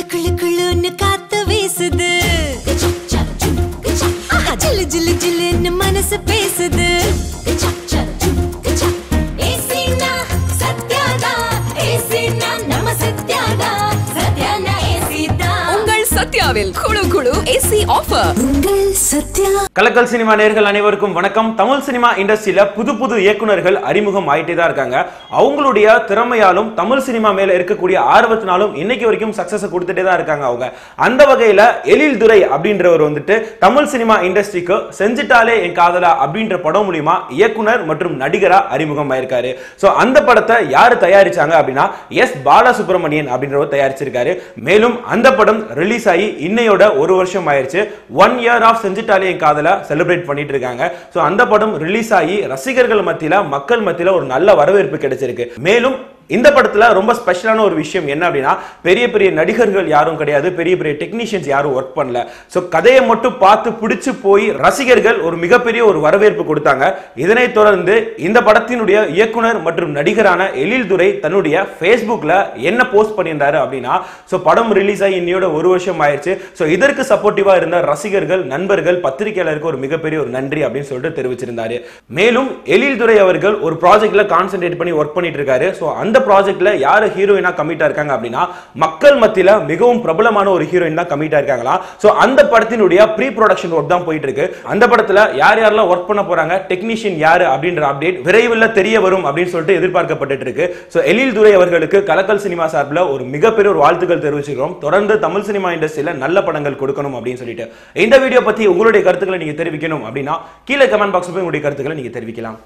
குளு குளு குளுன்னு காத்து வீசுது. ஆஹா, ஜிலு ஜிலு ஜிலுன்னு மனசு பேசுது சத்யாவில் குழு குழு ஏசி ஆஃபர் சத்யா. கலக்கல் சினிமா நேர்கள் அனைவருக்கும் வணக்கம். தமிழ் சினிமா இண்டஸ்ட்ரியில புது புது இயக்குனர்கள் அறிமுகம் ஆயிட்டே தான் இருக்காங்க. அவங்களுடைய திறமையாலும் தமிழ் சினிமா மேல இருக்கக்கூடிய ஆர்வத்தினாலும் இன்னைக்கு வரைக்கும் சக்சஸ் கொடுத்துட்டே தான் இருக்காங்க அவங்க. அந்த வகையில எழில் துரை அப்படின்றவர் வந்துட்டு தமிழ் சினிமா இண்டஸ்ட்ரிக்கு செஞ்சிட்டாலே என் காதலா அப்படின்ற படம் மூலியமா இயக்குனர் மற்றும் நடிகரா அறிமுகம் ஆயிருக்காரு. சோ அந்த படத்தை யாரு தயாரிச்சாங்க அப்படின்னா எஸ். பாலசுப்ரமணியன் அப்படின்றவர் தயாரிச்சிருக்காரு. மேலும் அந்த படம் ரிலீஸ் ஆகி இன்னையோட ஒரு வருஷம் ஆயிருச்சு. ஒன் இயர் ஆஃப் செஞ்சுட்டாலே என் காதல செலிப்ரேட் பண்ணிட்டு இருக்காங்க ஸோ அந்த படம் ரிலீஸ் ஆகி ரசிகர்கள் மத்தியில மக்கள் மத்தியில ஒரு நல்ல வரவேற்பு கிடைச்சிருக்கு. மேலும் இந்த படத்துல ரொம்ப ஸ்பெஷலான ஒரு விஷயம் என்ன அப்படின்னா பெரிய பெரிய நடிகர்கள் யாரும் கிடையாது பெரிய பெரிய டெக்னீஷியன்ஸ் யாரும் ஒர்க் பண்ணல. ஸோ கதையை மட்டும் பார்த்து பிடிச்சு போய் ரசிகர்கள் ஒரு மிகப்பெரிய ஒரு வரவேற்பு கொடுத்தாங்க. இதனைத் தொடர்ந்து இந்த படத்தினுடைய இயக்குனர் மற்றும் நடிகரான எழில் துரை தன்னுடைய ஃபேஸ்புக்கில் என்ன போஸ்ட் பண்ணியிருந்தாரு அப்படின்னா சோ படம் ரிலீஸ் ஆகி இன்னையோட ஒரு வருஷம் ஆயிடுச்சு. ஸோ இதற்கு சப்போர்ட்டிவாக இருந்த ரசிகர்கள் நண்பர்கள் பத்திரிகையாளருக்கு ஒரு மிகப்பெரிய ஒரு நன்றி அப்படின்னு சொல்லிட்டு தெரிவிச்சிருந்தாரு. மேலும் எழில் துரை அவர்கள் ஒரு ப்ராஜெக்ட்ல கான்சென்ட்ரேட் பண்ணி ஒர்க் பண்ணிட்டு இருக்காரு. ஸோ அந்த ப்ராஜெக்ட்ல யாரு ஹீரோயினா கமிட்டா இருக்காங்க அப்படின்னா மக்கள் மத்தியில மிகவும் பிரபலமான ஒரு ஹீரோயின் தான் கமிட்டா இருக்காங்களா? ஸோ அந்த படத்தினுடைய ப்ரீ ப்ரொடக்ஷன் ஒர்க் தான் போயிட்டு இருக்கு அந்த படத்துல யார் யாரெல்லாம் ஒர்க் பண்ண போறாங்க? டெக்னீஷியன் யாரு? அப்படின்ற அப்டேட் விரைவில் தெரிய வரும் அப்படின்னு சொல்லிட்டு எதிர்பார்க்கப்பட்டு இருக்கு ஸோ எழில் துரை அவர்களுக்கு கலக்கல் சினிமா சார்பில் ஒரு மிகப்பெரிய ஒரு வாழ்த்துக்கள் தெரிவிச்சுக்கிறோம். தொடர்ந்து தமிழ் சினிமா இண்டஸ்ட்ரியில நல்ல படங்கள் கொடுக்கணும் அப்படின்னு சொல்லிட்டு. இந்த வீடியோ பத்தி உங்களுடைய கருத்துக்களை நீங்க தெரிவிக்கணும் அப்படின்னா கீழே கமெண்ட் பாக்ஸ் போய் உங்களுடைய கருத்துக்களை நீங்க தெரிவிக்கலாம்.